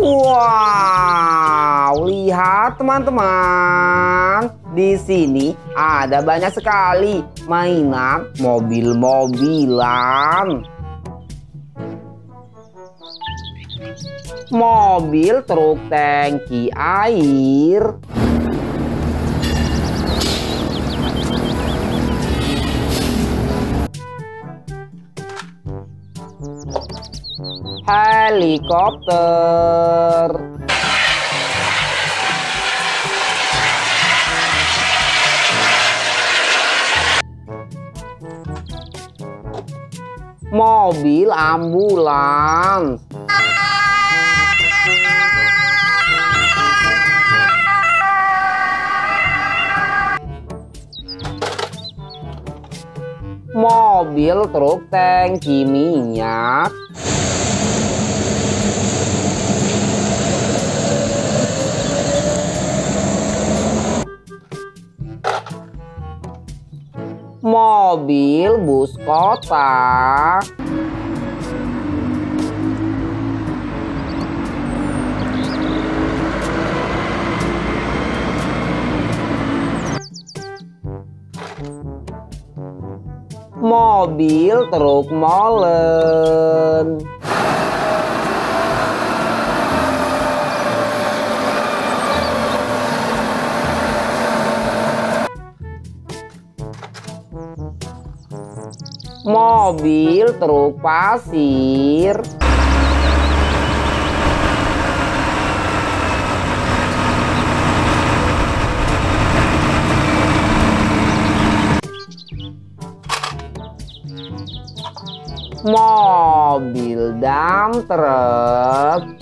Wow, lihat teman-teman. Di sini ada banyak sekali mainan mobil-mobilan. Mobil truk tangki air. Helikopter. Mobil ambulans. Mobil truk tangki minyak. Mobil bus kota. Mobil truk molen. Mobil truk pasir. Mobil dump truck.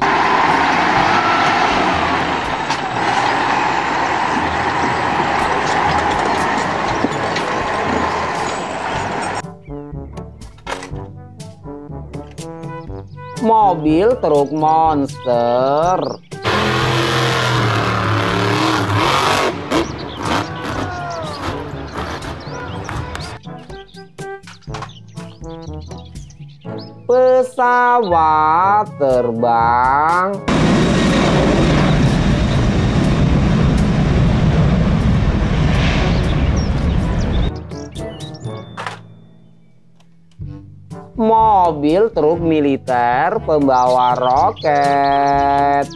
Mobil truk monster. Pesawat terbang. Mobil truk militer pembawa roket.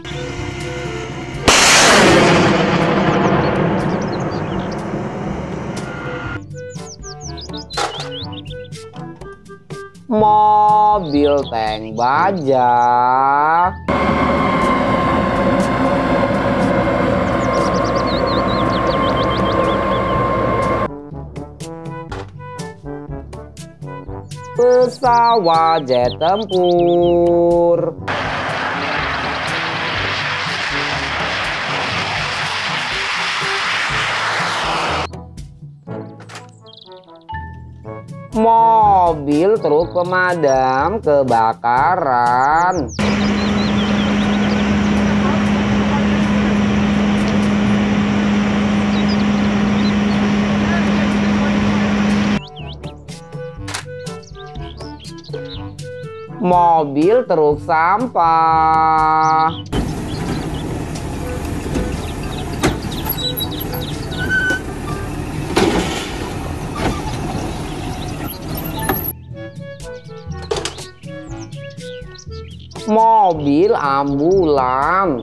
Mobil tank baja. Pesawat jet tempur. Mobil truk pemadam kebakaran. Mobil truk sampah. Mobil ambulans.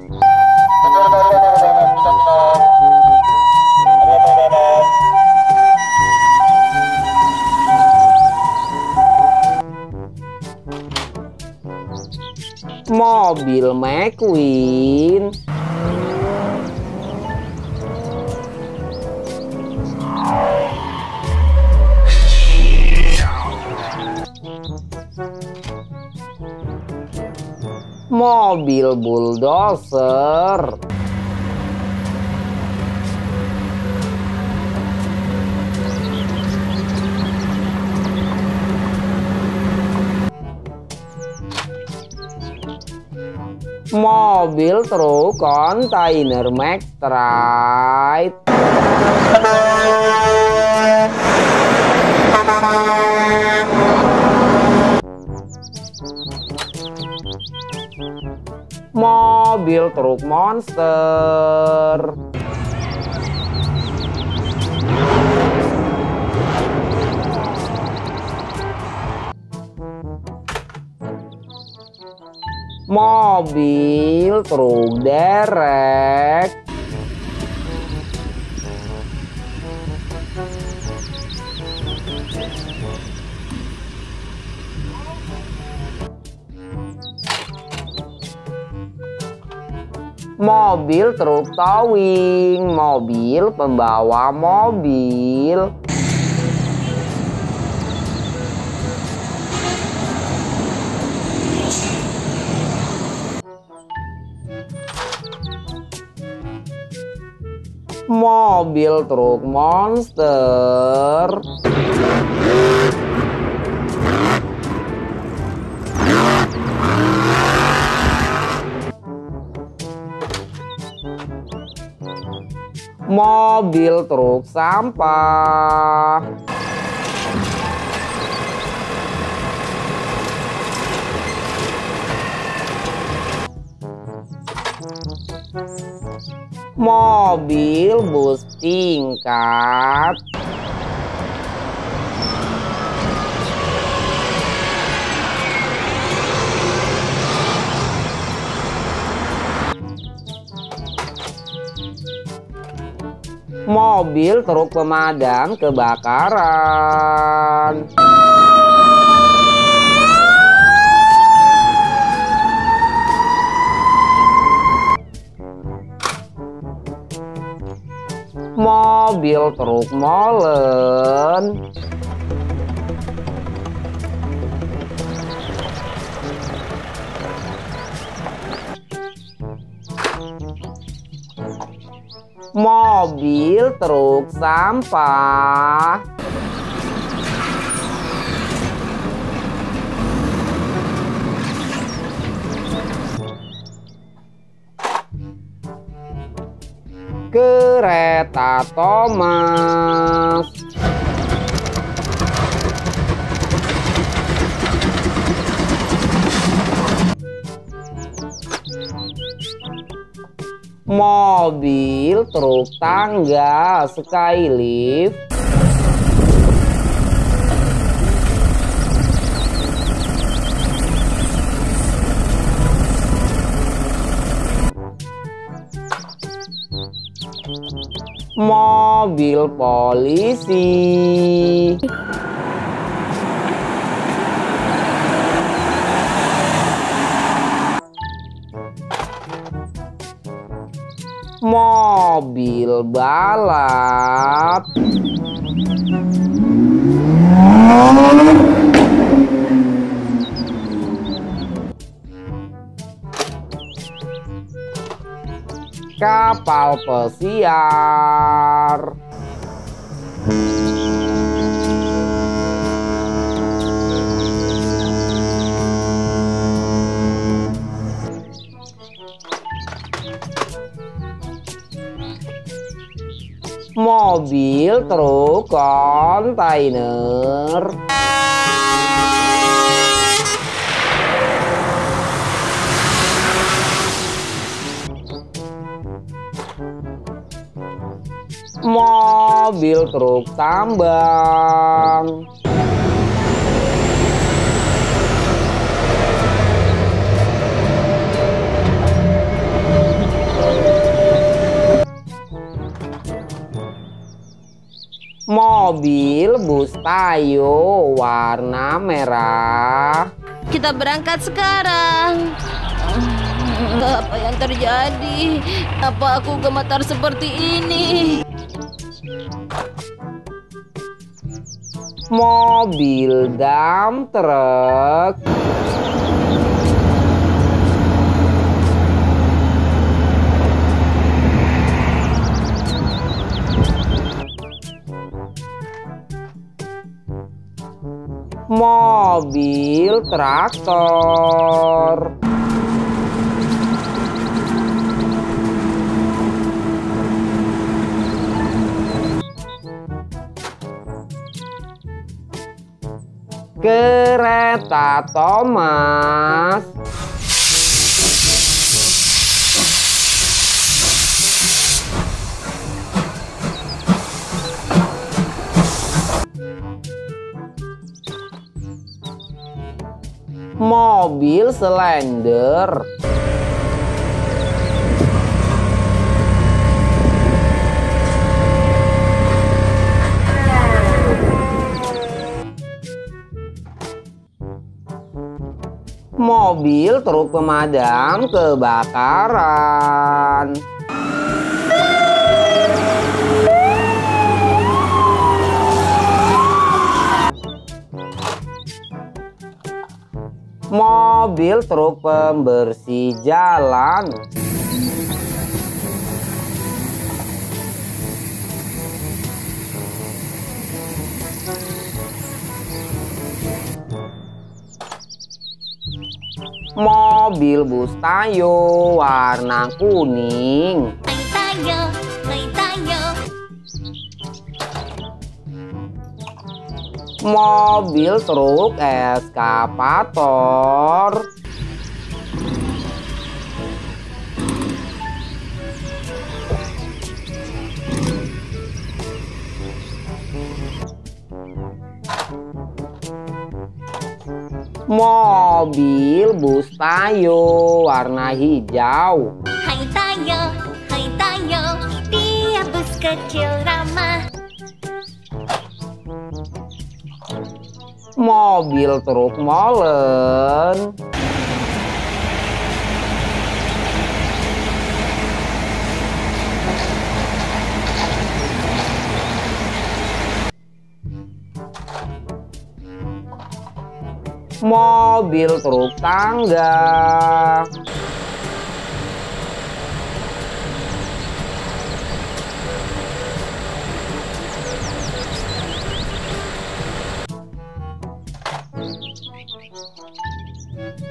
Mobil McQueen. Mobil bulldozer. Mobil truk kontainer McTride. mobil truk monster mobil truk derek. Mobil truk towing. Mobil pembawa mobil mobil truk monster. Mobil truk sampah mobil bus tingkat. Mobil truk pemadam kebakaran mobil truk molen. Mobil truk sampah kereta Thomas. Mobil truk tangga skylift mobil polisi. Mobil balap kapal pesiar. Mobil truk kontainer mobil truk tambang mobil bus tayo warna merah Kita berangkat sekarang. Apa yang terjadi? Apa aku gemetar seperti ini? Mobil dump truck mobil traktor Hmm. kereta Thomas. Mobil selender. Mobil truk pemadam kebakaran. Mobil truk pembersih jalan. Mobil bus Tayo warna kuning. Tayo, tayo. Mobil truk eskavator. Mobil bus Tayo warna hijau. Hai tayo, hai tayo. Dia bus kecil ramah. Mobil truk molen. Mobil truk tangga.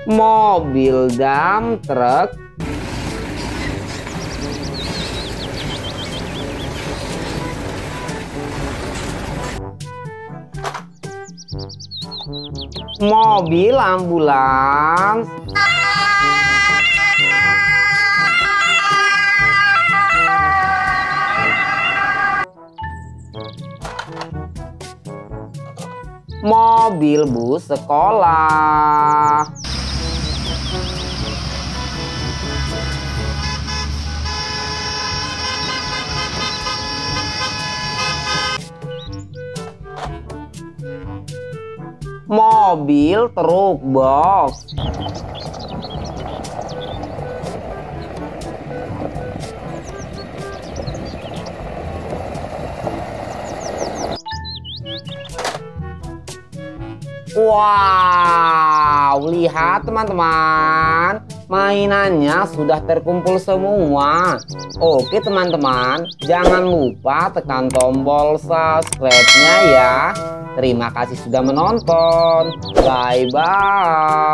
Mobil dam truk. Mobil ambulans. Mobil bus sekolah. Mobil truk box. Wow, lihat teman-teman, mainannya sudah terkumpul semua. Oke teman-teman, jangan lupa tekan tombol subscribe-nya ya. Terima kasih sudah menonton. Bye-bye.